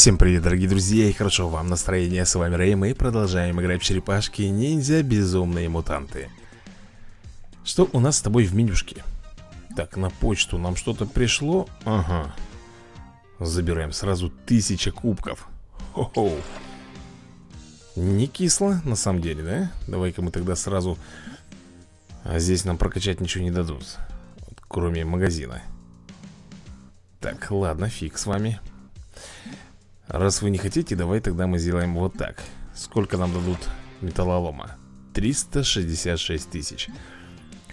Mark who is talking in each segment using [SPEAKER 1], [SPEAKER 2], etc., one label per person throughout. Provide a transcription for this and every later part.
[SPEAKER 1] Всем привет, дорогие друзья, и хорошо вам настроение, с вами Рэй, мы продолжаем играть в черепашки ниндзя. Безумные мутанты Что у нас с тобой в менюшке? Так, на почту нам что-то пришло, ага. Забираем сразу тысяча кубков. Хо-хо. Не кисло, на самом деле, да? Давай-ка мы тогда сразу. А здесь нам прокачать ничего не дадут Кроме магазина. Так, ладно, фиг с вами Раз вы не хотите, давай тогда мы сделаем вот так. Сколько нам дадут металлолома? 366 тысяч.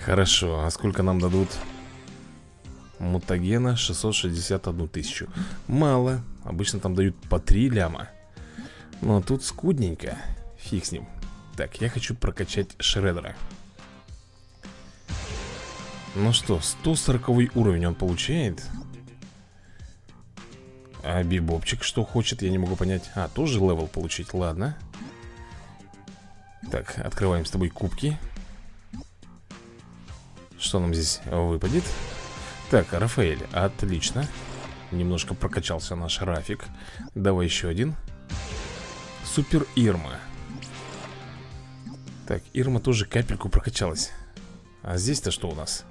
[SPEAKER 1] Хорошо, а сколько нам дадут мутагена? 661 тысячу. Мало, обычно там дают по 3 ляма. Но тут скудненько. Фиг с ним. Так, я хочу прокачать Шредера. Ну что, 140 уровень он получает а Бибопчик что хочет, я не могу понять. А, тоже level получить, ладно. Так, открываем с тобой кубки. Что нам здесь выпадет? Так, Рафаэль, отлично. Немножко прокачался наш Рафик. Давай еще один. Супер Ирма. Так, Ирма тоже капельку прокачалась. А здесь-то что у нас?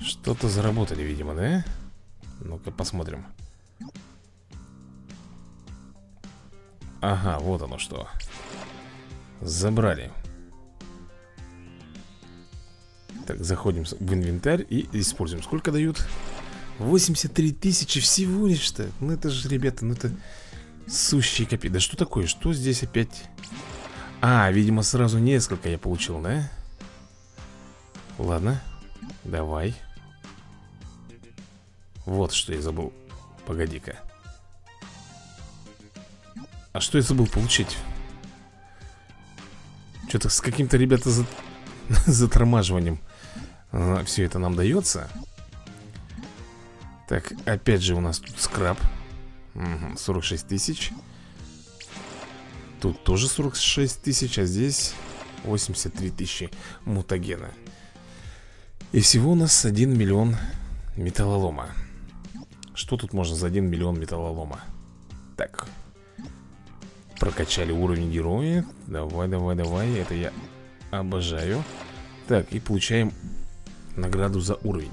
[SPEAKER 1] Что-то заработали, видимо, да? Ну-ка посмотрим Ага, вот оно что Забрали Так, заходим в инвентарь и используем Сколько дают? 83 тысячи всего лишь-то Ну это же, ребята, ну это Сущие копи Да что такое? Что здесь опять? А, видимо, сразу несколько я получил, да? Ладно Давай Вот что я забыл Погоди-ка а что я забыл получить? Что-то с каким-то, ребята, за... затормаживанием. А, Все это нам дается Так, опять же у нас тут скраб. Угу, 46 тысяч. Тут тоже 46 тысяч, а здесь 83 тысячи мутагена. И всего у нас 1 миллион металлолома. Что тут можно за 1 миллион металлолома? Так, Прокачали уровень героя. Давай, давай, давай Это я обожаю. Так, и получаем награду за уровень.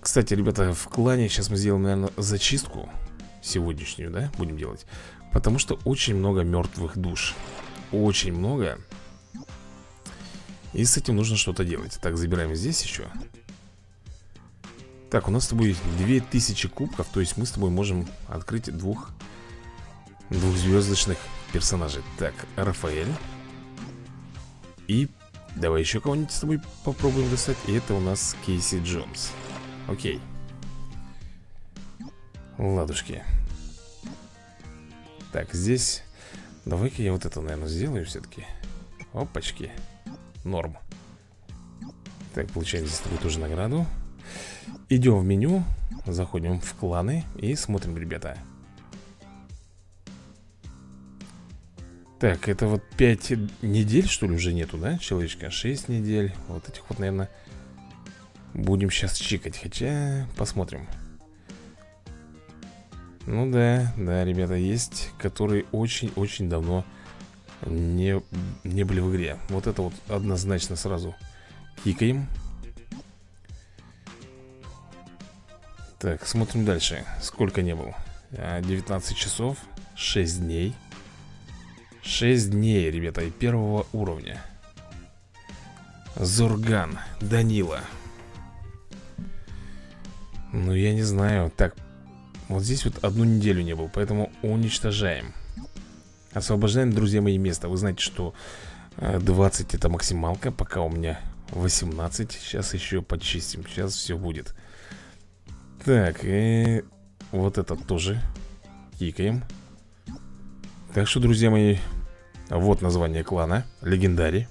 [SPEAKER 1] Кстати, ребята, в клане сейчас мы сделаем, наверное, зачистку Сегодняшнюю, да, будем делать. Потому что очень много мертвых душ. Очень много. И с этим нужно что-то делать. Так, забираем здесь еще Так, у нас с тобой 2000 кубков То есть мы с тобой можем открыть двух двухзвездочных персонажей. Так, Рафаэль. И давай еще кого-нибудь с тобой попробуем достать. И это у нас Кейси Джонс. Окей. Ладушки. Так, здесь Давай-ка я вот это, наверное, сделаю все-таки Опачки. Норм. Так, получаем здесь тобой тоже награду. Идем в меню Заходим в кланы И смотрим, ребята Так, это вот 5 недель, что ли, уже нету, да, человечка? 6 недель. Вот этих вот, наверное, будем сейчас чикать Хотя, посмотрим. Ну да, да, ребята, есть Которые очень-очень давно не, не были в игре. Вот это вот однозначно сразу кикаем. Так, смотрим дальше. Сколько не был 19 а, часов 6 дней 6 дней, ребята, и первого уровня. Зурган, Данила. Ну, я не знаю Так, вот здесь вот одну неделю не был Поэтому уничтожаем. Освобождаем, друзья мои, место. Вы знаете, что 20 э, это максималка Пока у меня 18 Сейчас еще почистим, сейчас все будет. Так, и вот это тоже. Кикаем. Так что, друзья мои вот название клана Легендари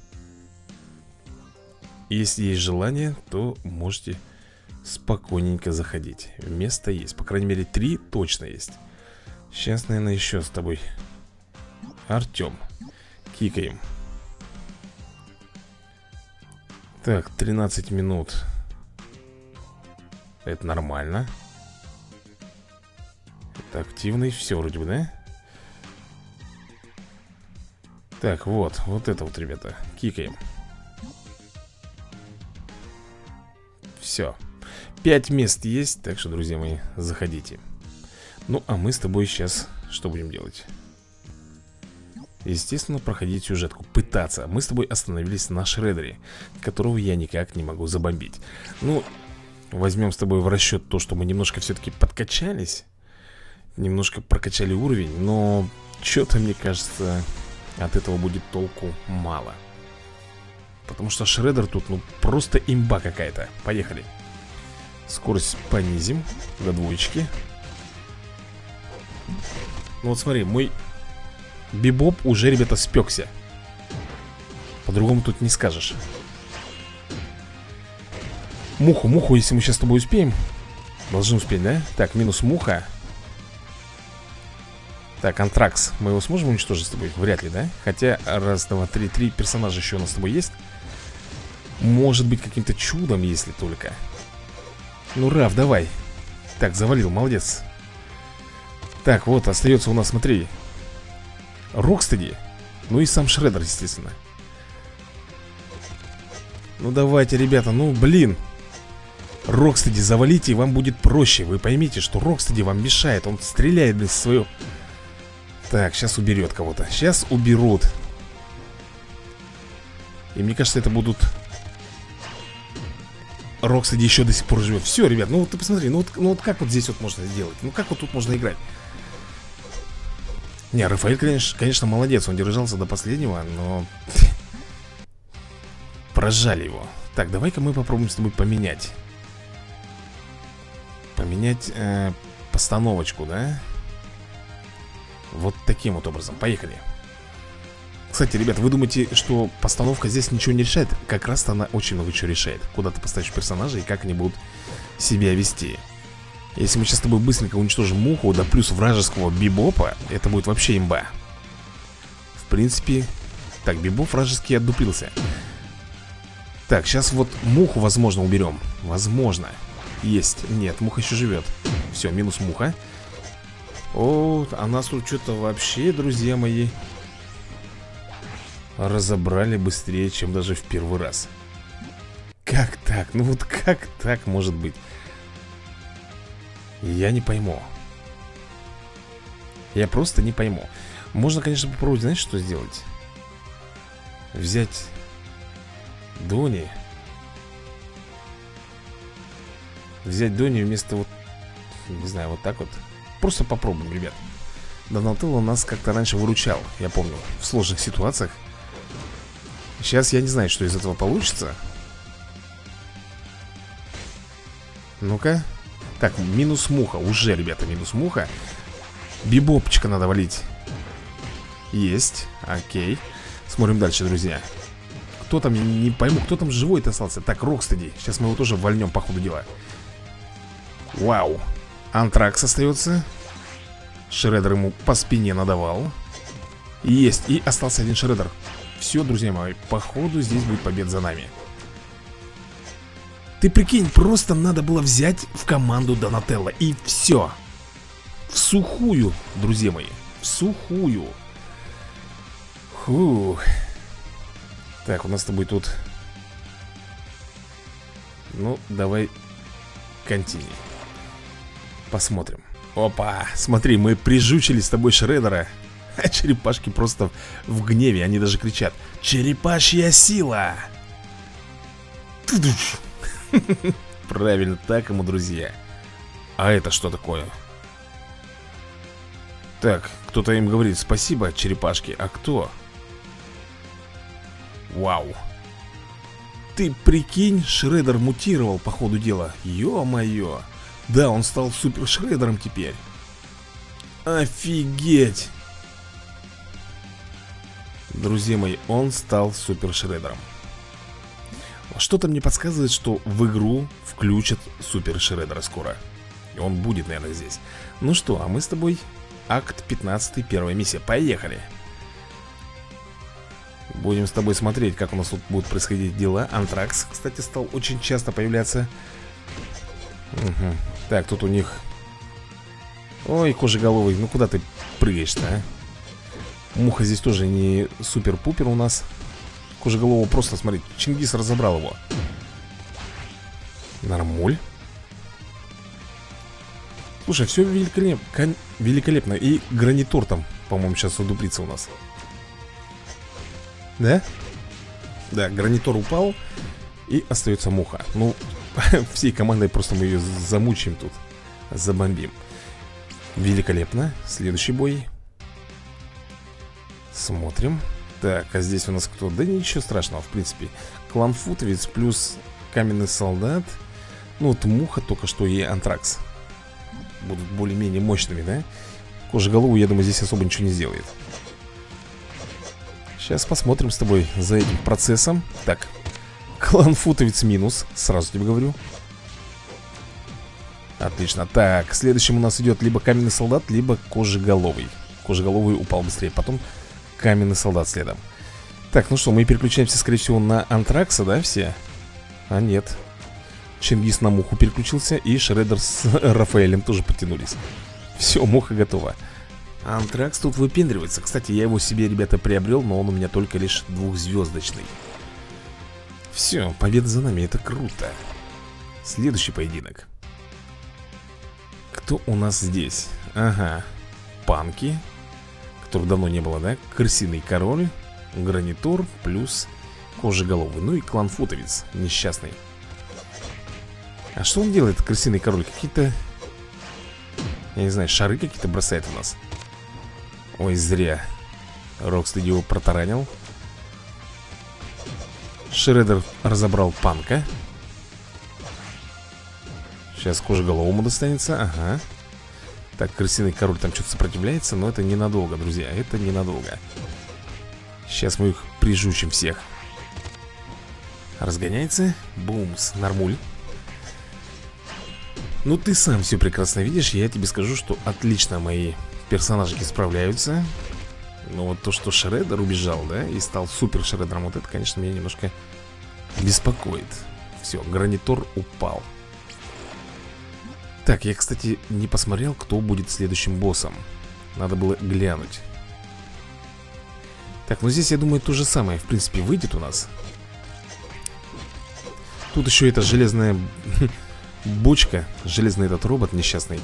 [SPEAKER 1] Если есть желание, то можете спокойненько заходить. Место есть, по крайней мере три точно есть. Сейчас, наверное, еще с тобой Артем Кикаем. Так, 13 минут. Это нормально. Активный, все вроде бы, да? Так, вот, вот это вот, ребята. Кикаем. Все Пять мест есть, так что, друзья мои, заходите. Ну, а мы с тобой сейчас что будем делать? Естественно, проходить сюжетку, пытаться. Мы с тобой остановились на Шредере Которого я никак не могу забомбить. Ну, возьмем с тобой в расчет то, что мы немножко все-таки подкачались Немножко прокачали уровень Но что-то, мне кажется, от этого будет толку мало. Потому что Шредер тут, ну, просто имба какая-то. Поехали. Скорость понизим до двоечки. Ну вот смотри, мой Бибоп уже, ребята, спекся. По-другому тут не скажешь. Муху, муху, если мы сейчас с тобой успеем. Должны успеть, да? Так, минус муха так, антракс. Мы его сможем уничтожить с тобой? Вряд ли, да? Хотя, раз, два, три, три персонажа еще у нас с тобой есть. Может быть, каким-то чудом, если только. Ну, Раф, давай. Так, завалил, молодец. Так, вот, остается у нас, смотри. Рокстеди. Ну и сам Шредер, естественно. Ну давайте, ребята, ну блин Рокстеди завалите, и вам будет проще Вы поймите, что Рокстеди вам мешает Он стреляет из своего так, сейчас уберет кого-то. Сейчас уберут. И мне кажется, это будут Роксади еще до сих пор живет Все, ребят, ну вот ты посмотри ну вот, ну вот как вот здесь вот можно сделать? Ну как вот тут можно играть? Не, Рафаэль, конечно, конечно молодец. Он держался до последнего, но Прожали его. Так, давай-ка мы попробуем с тобой поменять. Поменять э, постановочку, да? Вот таким вот образом, поехали. Кстати, ребят, вы думаете, что постановка здесь ничего не решает? Как раз-то она очень много чего решает. Куда ты поставишь персонажей и как они будут себя вести. Если мы сейчас с тобой быстренько уничтожим муху, да плюс вражеского бибопа Это будет вообще имба. В принципе Так, бибоп вражеский отдуплился Так, сейчас вот муху, возможно, уберем. Возможно. Есть, нет, муха еще живет Все, минус муха о, а нас тут что-то вообще, друзья мои Разобрали быстрее, чем даже в первый раз Как так? Ну вот как так может быть? Я не пойму Я просто не пойму Можно, конечно, попробовать, знаете, что сделать? Взять Дони Взять Дони вместо вот Не знаю, вот так вот Просто попробуем, ребят. Донателло нас как-то раньше выручал Я помню, в сложных ситуациях. Сейчас я не знаю, что из этого получится. Ну-ка. Так, минус муха. Уже, ребята, минус муха. Бибопчика надо валить. Есть, окей. Смотрим дальше, друзья. Кто там, не пойму, кто там живой-то остался? Так, Рокстеди, сейчас мы его тоже вольнем по ходу дела. Вау Антракс остается Шредер ему по спине надавал. Есть, и остался один Шредер. Все, друзья мои, походу здесь будет побед за нами. Ты прикинь, просто надо было взять в команду Донателло И все В сухую, друзья мои В сухую. Фух. Так, у нас с тобой тут. Ну, давай Континей Посмотрим. Опа, смотри, мы прижучили с тобой Шредера. А черепашки просто в гневе Они даже кричат. Черепашья сила! Правильно, так ему, друзья. А это что такое? Так, кто-то им говорит спасибо, черепашки А кто? Вау. Ты прикинь, Шредер мутировал по ходу дела. Ё-моё да, он стал супер шредером теперь. Офигеть! Друзья мои, он стал супер шредером Что-то мне подсказывает, что в игру включат супер шредера скоро. Он будет, наверное, здесь. Ну что, а мы с тобой Акт 15, первая миссия, поехали! Будем с тобой смотреть, как у нас тут будут происходить дела. Антракс, кстати, стал очень часто появляться. Угу. Так, тут у них Ой, кожеголовый, ну куда ты прыгаешь-то, а? Муха здесь тоже не супер-пупер у нас. Кожеголового просто, смотри, Чингис разобрал его. Нормуль. Слушай, все великолепно, великолепно. И гранитур там, по-моему, сейчас удуплится у нас. Да? Да, гранитор упал И остается муха. Ну, всей командой просто мы ее замучим тут. Забомбим. Великолепно. Следующий бой. Смотрим. Так, а здесь у нас кто? Да ничего страшного, в принципе Клан Футовец плюс Каменный Солдат. Ну вот Муха только что и Антракс. Будут более-менее мощными, да? Кожеголову, я думаю, здесь особо ничего не сделает. Сейчас посмотрим с тобой за этим процессом. Так, клан Футовец минус, сразу тебе говорю. Отлично, так, следующим у нас идет либо каменный солдат, либо кожеголовый. Кожеголовый упал быстрее, потом каменный солдат следом. Так, ну что, мы переключаемся, скорее всего, на Антракса, да, все? А нет. Чингис на муху переключился И Шреддер с Рафаэлем тоже потянулись Все, муха готова. Антракс тут выпендривается. Кстати, я его себе, ребята, приобрел Но он у меня только лишь двухзвездочный Все, победа за нами, это круто Следующий поединок Кто у нас здесь? Ага, панки Которых давно не было, да? Крысиный король, гранитур плюс кожеголовый Ну и клан Футовец, несчастный А что он делает, крысиный король? Какие-то, я не знаю, шары какие-то бросает у нас Ой, зря Рокстеди его протаранил Шредер разобрал панка. Сейчас кожеголовому достанется, ага. Так, крысиный король там что-то сопротивляется Но это ненадолго, друзья, это ненадолго. Сейчас мы их прижучим всех. Разгоняется. Бумс, нормуль. Ну ты сам все прекрасно видишь Я тебе скажу, что отлично мои персонажики справляются Но вот то, что Шреддер убежал, да И стал супер Шреддером Вот это, конечно, меня немножко беспокоит. Все, гранитор упал. Так, я, кстати, не посмотрел, кто будет следующим боссом. Надо было глянуть. Так, ну здесь, я думаю, то же самое, в принципе, выйдет у нас. Тут еще эта железная бочка Железный этот робот несчастный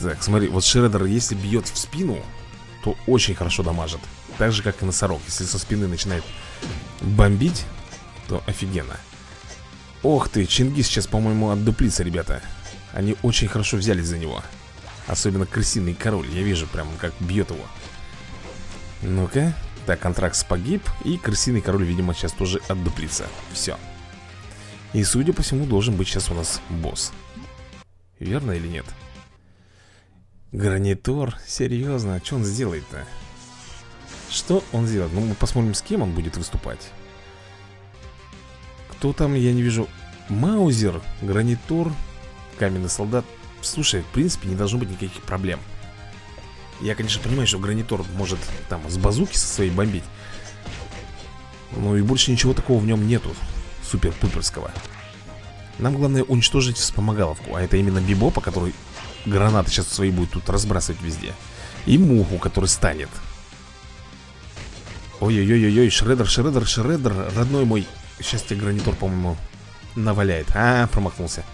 [SPEAKER 1] Так, смотри, вот Шреддер, если бьет в спину То очень хорошо дамажит. Так же, как и носорог. Если со спины начинает бомбить То офигенно. Ох ты, Чингис сейчас, по-моему, отдуплится, ребята. Они очень хорошо взялись за него. Особенно крысиный король. Я вижу прям, как бьет его. Ну-ка. Так, контракт погиб И крысиный король, видимо, сейчас тоже отдуплится Все И, судя по всему, должен быть сейчас у нас босс. Верно или нет? Гранитор? Серьезно? Что он сделает-то? Что он сделает? Ну, мы посмотрим, с кем он будет выступать кто там, я не вижу Маузер, гранитур, каменный солдат Слушай, в принципе, не должно быть никаких проблем Я, конечно, понимаю, что гранитор может там с базуки со своей бомбить Ну и больше ничего такого в нем нету Супер-пуперского Нам главное уничтожить вспомогаловку А это именно Бибопа, который гранаты сейчас свои будет тут разбрасывать везде. И Муху, который станет. Ой-ой-ой-ой, Шреддер, Шреддер, Шреддер, родной мой. Сейчас тебе гранитор, по-моему, наваляет. А, промахнулся.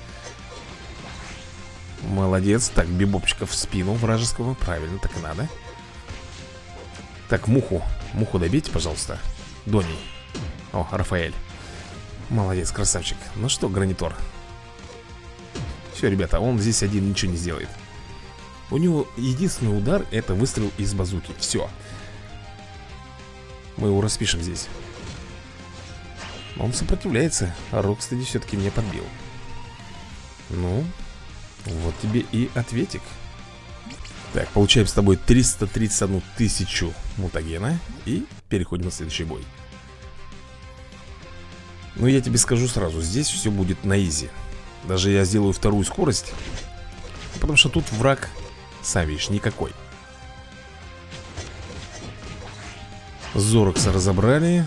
[SPEAKER 1] Молодец. Так, бибопчика в спину вражеского. Правильно, так и надо. Так, муху. Муху добейте, пожалуйста. Дони. О, Рафаэль. Молодец, красавчик. Ну что, гранитор Все, ребята, он здесь один ничего не сделает. У него единственный удар Это выстрел из базуки. Все Мы его распишем здесь. Он сопротивляется, а Рок, кстати, все-таки меня подбил. Ну, вот тебе и ответик. Так, получаем с тобой 331 тысячу мутагена И переходим на следующий бой. Ну, я тебе скажу сразу, здесь все будет на изи Даже я сделаю вторую скорость Потому что тут враг, сам видишь, никакой. Зорокса разобрали.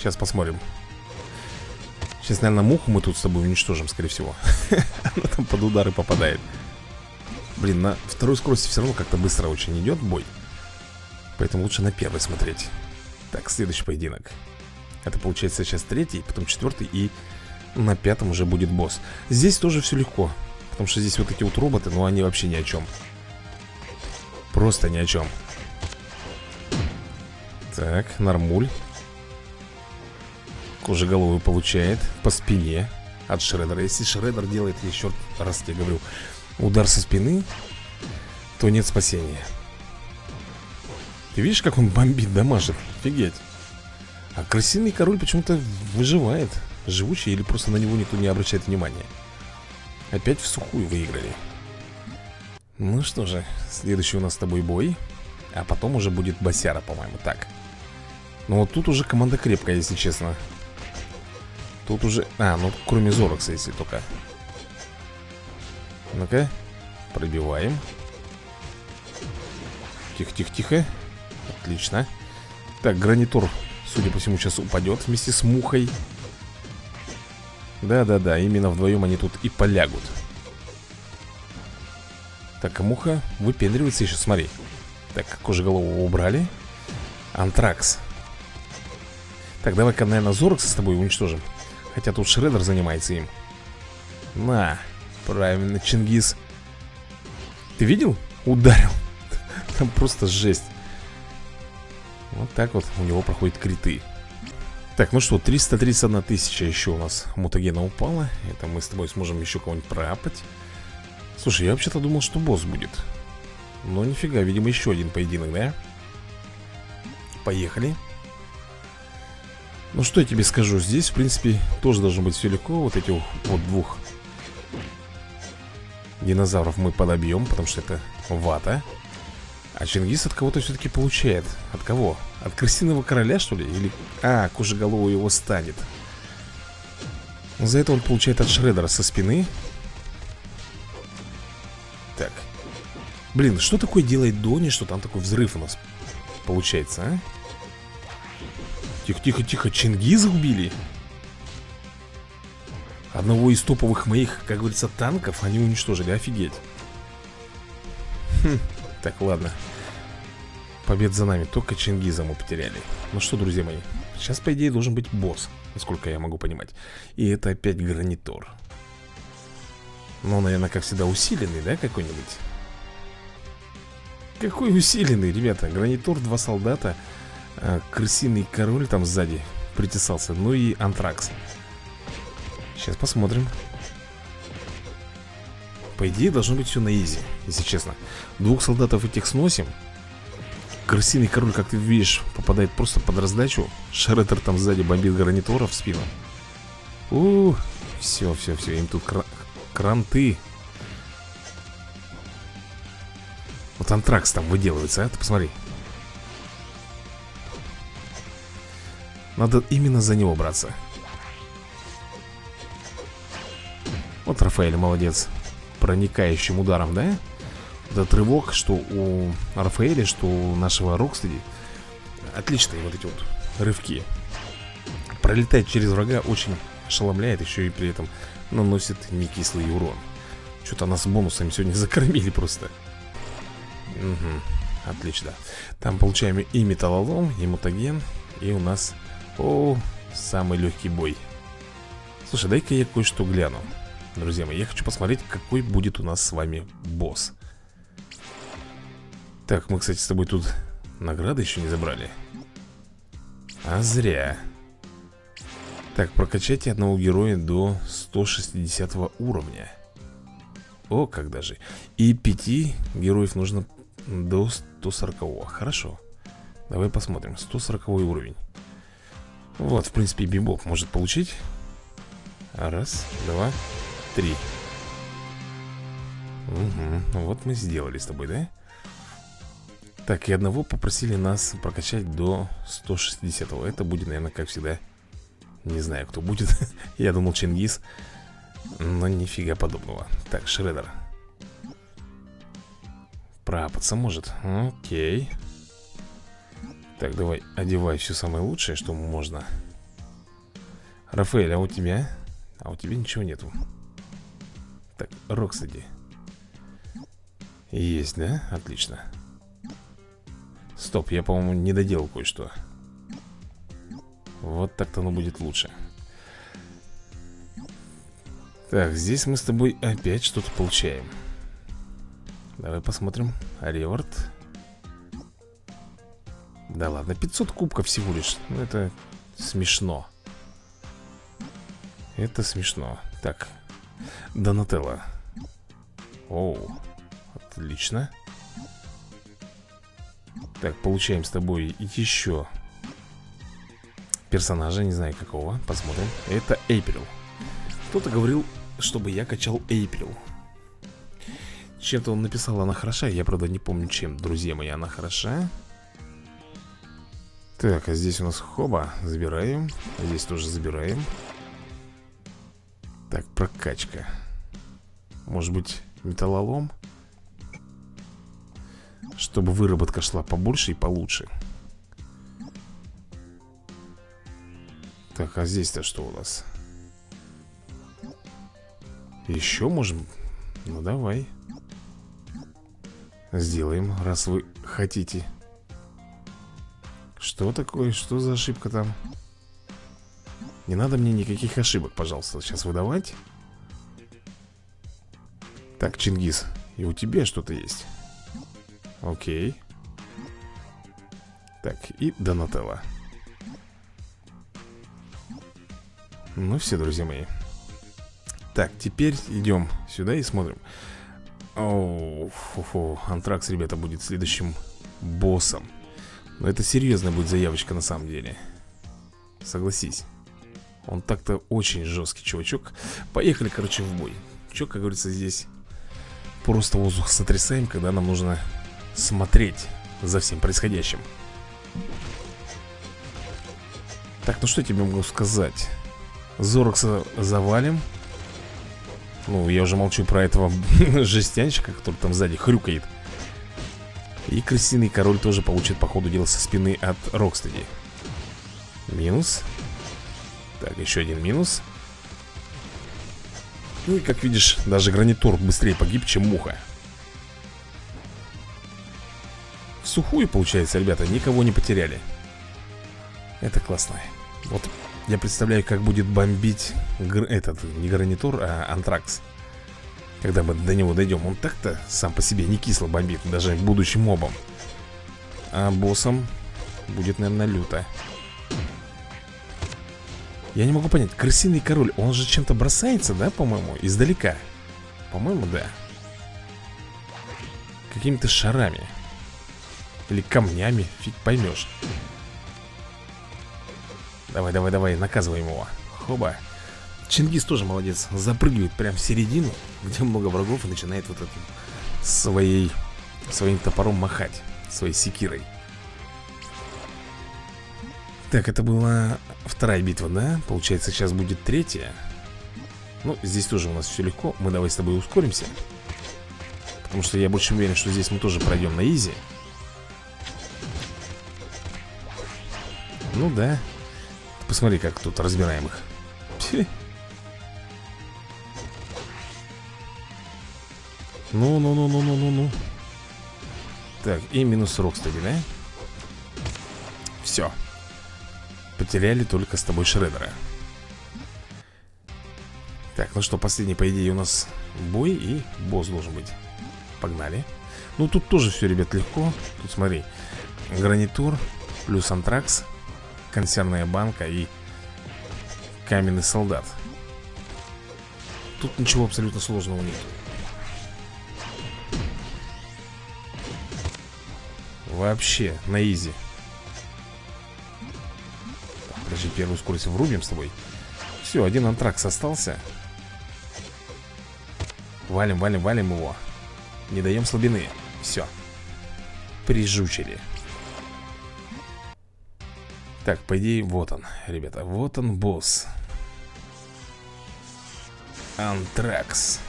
[SPEAKER 1] Сейчас посмотрим. Сейчас, наверное, муху мы тут с тобой уничтожим, скорее всего. Она там под удары попадает. Блин, на второй скорости все равно как-то быстро очень идет бой. Поэтому лучше на первый смотреть. Так, следующий поединок. Это получается сейчас третий, потом четвертый И на пятом уже будет босс. Здесь тоже все легко Потому что здесь вот эти вот роботы, ну они вообще ни о чем Просто ни о чем Так, нормуль. Кожеголовый получает по спине от Шредера. Если Шредер делает, еще раз тебе говорю Удар со спины То нет спасения. Ты видишь, как он бомбит, дамажит? Офигеть. А крысиный король почему-то выживает Живучий или просто на него никто не обращает внимания? Опять в сухую выиграли. Ну что же, следующий у нас с тобой бой А потом уже будет Басяра, по-моему, так. Ну вот тут уже команда крепкая, если честно. Тут уже... А, ну кроме Зорокса, если только. Ну-ка Пробиваем. Тихо-тихо-тихо Отлично. Так, гранитур, судя по всему, сейчас упадет вместе с мухой Да-да-да, именно вдвоем они тут и полягут. Так, муха выпендривается еще, смотри. Так, кожеголового убрали. Антракс. Так, давай-ка, наверное, Зорокса с тобой уничтожим. Хотя тут Шредер занимается им. На, правильно, Чингис. Ты видел? Ударил. Там просто жесть. Вот так вот у него проходит криты Так, ну что, 331 тысяча еще у нас мутагена упала. Это мы с тобой сможем еще кого-нибудь проапать Слушай, я вообще-то думал, что босс будет. Но нифига, видимо, еще один поединок, да? Поехали. Ну что я тебе скажу, здесь в принципе тоже должно быть все легко. Вот этих вот двух динозавров мы подобьем Потому что это вата А Чингис от кого-то все-таки получает. От кого? От крысиного короля что ли? Или... А, кожеголовый его станет? За это он получает от Шредера со спины. Так. Блин, что такое делает Дони, что там такой взрыв у нас получается, а? Тихо, тихо, тихо, Чингиза убили? Одного из топовых моих, как говорится, танков Они уничтожили, офигеть. Хм, Так, ладно Побед за нами, только Чингиза мы потеряли. Ну что, друзья мои Сейчас, по идее, должен быть босс Насколько я могу понимать. И это опять гранитор Ну, наверное, как всегда, усиленный, да, какой-нибудь? Какой усиленный, ребята? Гранитор, два солдата а, крысиный король там сзади притесался. Ну и антракс. Сейчас посмотрим. По идее должно быть все на изи Если честно. Двух солдатов этих сносим Крысиный король, как ты видишь, попадает просто под раздачу. Шредер там сзади бомбит гарнитора в спину у Все, все, все, им тут кра кранты. Вот антракс там выделывается, а? Ты посмотри. Надо именно за него браться. Вот Рафаэль молодец. Проникающим ударом, да? Этот рывок, что у Рафаэля, что у нашего Рокстеди Отличные вот эти вот рывки. Пролетает через врага очень ошеломляет Еще и при этом наносит некислый урон. Что-то нас бонусами сегодня закормили просто. Угу, отлично. Там получаем и металлолом, и мутаген И у нас о, самый легкий бой. Слушай, дай-ка я кое-что гляну. Друзья мои, я хочу посмотреть, какой будет у нас с вами босс Так, мы, кстати, с тобой тут награды еще не забрали. А зря. Так, прокачайте одного героя до 160 уровня. О, как даже. И пяти героев нужно до 140 Хорошо. Давай посмотрим. 140 уровень. Вот, в принципе, бибок может получить. Раз, два, три. Угу, вот мы сделали с тобой, да? Так, и одного попросили нас прокачать до 160 -го. Это будет, наверное, как всегда. Не знаю, кто будет. Я думал Чингис. Но нифига подобного. Так, Шредер. Пропаться может. Окей. Так, давай, одевай все самое лучшее, что можно. Рафаэль, а у тебя? А у тебя ничего нету. Так, Рокстеди. Есть, да? Отлично Стоп, я, по-моему, не доделал кое-что. Вот так-то оно будет лучше. Так, здесь мы с тобой опять что-то получаем. Давай посмотрим. Реворд. Да ладно, 500 кубков всего лишь. Ну это смешно. Это смешно. Так, Донателло. Оу, отлично Так, получаем с тобой еще Персонажа, не знаю какого. Посмотрим. Это Эйприл. Кто-то говорил, чтобы я качал Эйприл. Чем-то он написал, она хороша Я, правда, не помню, чем, друзья мои, она хороша Так, а здесь у нас хоба. Забираем. Здесь тоже забираем. Так, прокачка. Может быть, металлолом? Чтобы выработка шла побольше и получше Так, а здесь-то что у нас? Еще можем? Ну, давай Сделаем, раз вы хотите Что такое? Что за ошибка там? Не надо мне никаких ошибок, пожалуйста, сейчас выдавать Так, Чингис, и у тебя что-то есть Окей. Так, и Донателло Ну все, друзья мои. Так, теперь идем сюда и смотрим. Оу. Антракс, ребята, будет следующим боссом. Но это серьезная будет заявочка на самом деле. Согласись. Он так-то очень жесткий чувачок. Поехали, короче, в бой. Че, как говорится, здесь Просто воздух сотрясаем, когда нам нужно смотреть за всем происходящим. Так, ну что я тебе могу сказать? Зорокса завалим. Ну, я уже молчу про этого жестянщика, который там сзади хрюкает. И крысиный король тоже получит по ходу дела со спины от Рокстеди. Минус. Так, еще один минус. Ну и как видишь, даже гранитур быстрее погиб, чем муха сухую, получается, ребята, никого не потеряли. Это классно. Вот я представляю, как будет бомбить гр... этот, не гарнитур, а антракс. Когда мы до него дойдем. Он так-то сам по себе не кисло бомбит Даже будучи мобом. А боссом будет, наверное, люто. Я не могу понять, крысиный король Он же чем-то бросается, да, по-моему, издалека? По-моему, да. Какими-то шарами Или камнями, фиг поймешь. Давай, давай, давай, наказываем его. Хоба. Чингис тоже молодец. Запрыгивает прям в середину Где много врагов и начинает вот этим Своей Своим топором махать Своей секирой. Так, это была вторая битва, да? Получается, сейчас будет третья. Ну, здесь тоже у нас все легко. Мы давай с тобой ускоримся. Потому что я больше уверен, что здесь мы тоже пройдем на изи Ну да. Посмотри, как тут разбираем их. Ну-ну-ну-ну-ну-ну-ну Так, и минус срок, кстати, да? Все Потеряли только с тобой Шредера Так, ну что, последний, по идее, у нас бой и босс должен быть. Погнали. Ну, тут тоже все, ребят, легко. Тут, смотри. Гранитур плюс антракс консервная банка и каменный солдат. Тут ничего абсолютно сложного нет. Вообще, на изи. Так, подожди, первую скорость врубим с тобой. Все, один антракс остался. Валим, валим, валим его. Не даем слабины. Все. Прижучили. Так, по идее, вот он, ребята Вот он, босс. Антракс.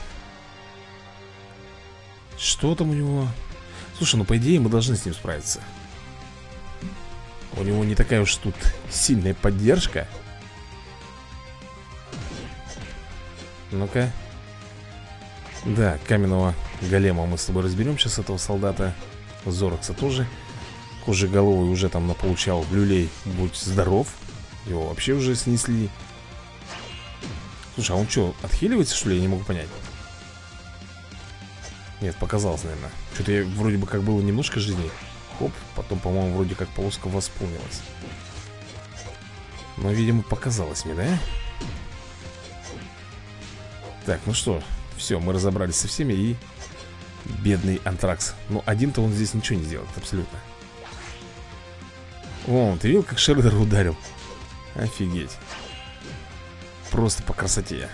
[SPEAKER 1] Что там у него? Слушай, ну по идее мы должны с ним справиться. У него не такая уж тут сильная поддержка. Ну-ка. Да, каменного голема мы с тобой разберем сейчас этого солдата Зорокса тоже Кожеголовый уже там наполучал люлей Будь здоров. Его вообще уже снесли. Слушай, а он что, отхиливается, что ли? Я не могу понять. Нет, показалось, наверное. Что-то я вроде бы как было немножко жизни. Хоп, потом, по-моему, вроде как полоска восполнилась. Но, видимо, показалось мне, да? Так, ну что, все, мы разобрались со всеми и... Бедный антракс. Ну, один-то он здесь ничего не сделает, абсолютно О, ты видел, как Шердер ударил? Офигеть Просто по красоте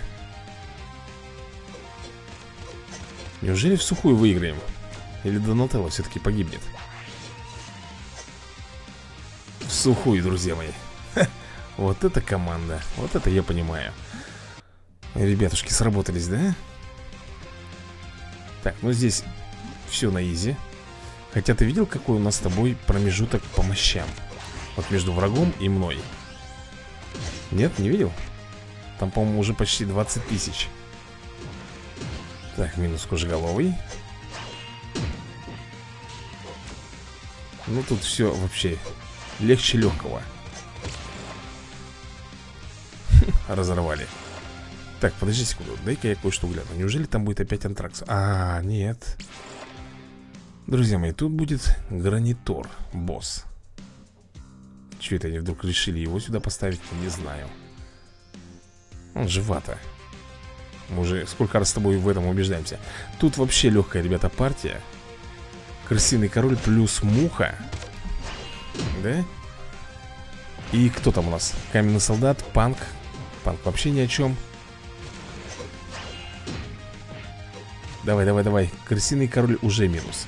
[SPEAKER 1] Неужели в сухую выиграем? Или Донателло все-таки погибнет? В сухую, друзья мои Ха, Вот это команда Вот это я понимаю Ребятушки сработались, да? Так, ну здесь все на изи Хотя ты видел, какой у нас с тобой промежуток по мощам? Вот между врагом и мной. Нет, не видел? Там, по-моему, уже почти 20 тысяч. Так, минус кожеголовый. Ну, тут все вообще легче легкого Разорвали. Так, подожди секунду, дай-ка я кое-что гляну. Неужели там будет опять антракс? А, нет. Друзья мои, тут будет гранитор, босс Че это они вдруг решили его сюда поставить, не знаю. Он живато. Мы уже сколько раз с тобой в этом убеждаемся. Тут вообще легкая, ребята, партия. Крысиный король плюс муха. Да? И кто там у нас? Каменный солдат, панк. Панк вообще ни о чем Давай, давай, давай. Крысиный король уже минус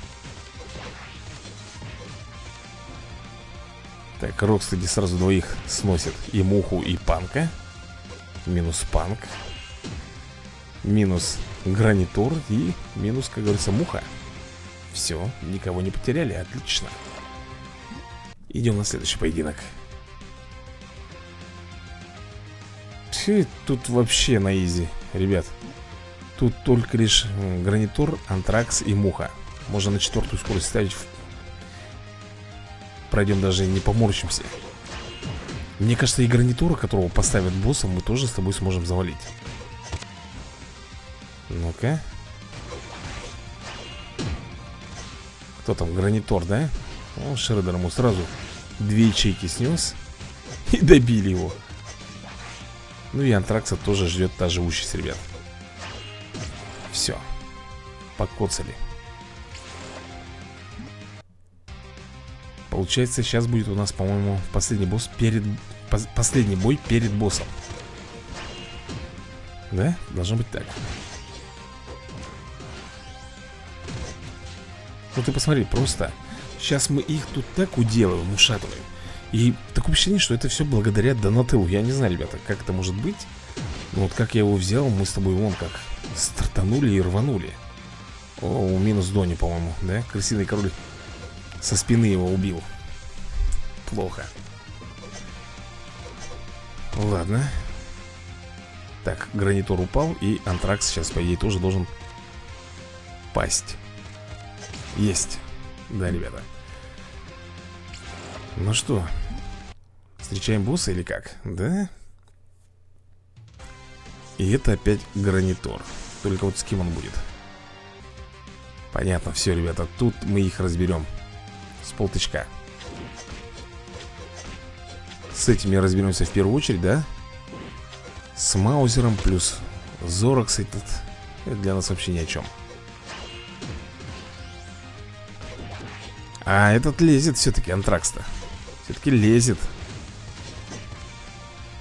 [SPEAKER 1] Так, Рокстеди сразу двоих сносит И муху, и панка. Минус панк. Минус гранитур И минус, как говорится, муха. Все, никого не потеряли, отлично. Идем на следующий поединок. Фу, Тут вообще на изи, ребят. Тут только лишь гранитур, антракс и муха. Можно на четвертую скорость ставить Пройдем даже не поморщимся мне кажется, и гарнитура, которого поставят боссом, мы тоже с тобой сможем завалить. Ну-ка. Кто там? Гранитор, да? О, Шредер ему сразу две ячейки снес и добили его. Ну и Антракса тоже ждет та же участь, ребят. Все. Покоцали. Получается, сейчас будет у нас, по-моему, последний босс перед... Последний бой перед боссом. Да? Должно быть так. Ну ты посмотри, просто Сейчас мы их тут так уделываем, ушатываем И такое впечатление, что это все благодаря Донателлу Я не знаю, ребята, как это может быть Но вот как я его взял, мы с тобой вон как Стартанули и рванули О, минус Дони, по-моему, да? Крысиный король со спины его убил. Плохо. Ладно. Так, гранитор упал И антракс сейчас, по идее, тоже должен Пасть. Есть. Да, ребята. Ну что Встречаем босса или как? Да? И это опять гранитор. Только вот с кем он будет? Понятно, все, ребята Тут мы их разберем с полтычка. С этими разберемся в первую очередь, да? С Маузером плюс Зорокс этот. Это для нас вообще ни о чем. А этот лезет все-таки, Антракс-то. Все-таки лезет.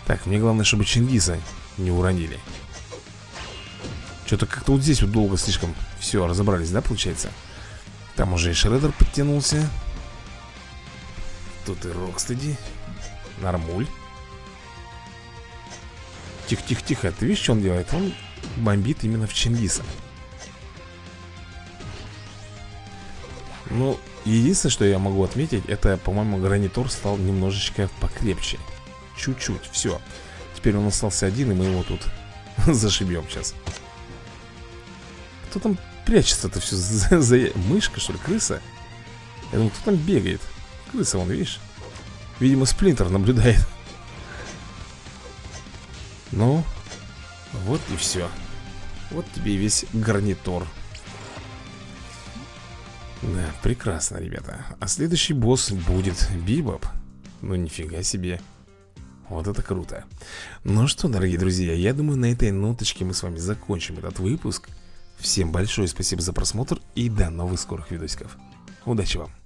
[SPEAKER 1] Так, мне главное, чтобы Чингиса не уронили. Что-то как-то вот здесь вот долго слишком Все, разобрались, да, получается? Там уже и Шредер подтянулся Тут и Рокстеди Нормуль Тихо-тихо-тихо Ты видишь, что он делает? Он бомбит именно в Чингиса Ну, единственное, что я могу отметить Это, по-моему, гранитор стал немножечко покрепче Чуть-чуть, все Теперь он остался один, и мы его тут Зашибем сейчас Кто там прячется-то все за, за... Мышка, что ли, крыса? Я думаю, кто там бегает? Крыса, вон, видишь? Видимо, сплинтер наблюдает. Ну, вот и все Вот тебе и весь гарнитур. Да, прекрасно, ребята. А следующий босс будет Бибоп. Ну, нифига себе. Вот это круто. Ну что, дорогие друзья, я думаю, на этой ноточке мы с вами закончим этот выпуск. Всем большое спасибо за просмотр и до новых скорых видосиков. Удачи вам!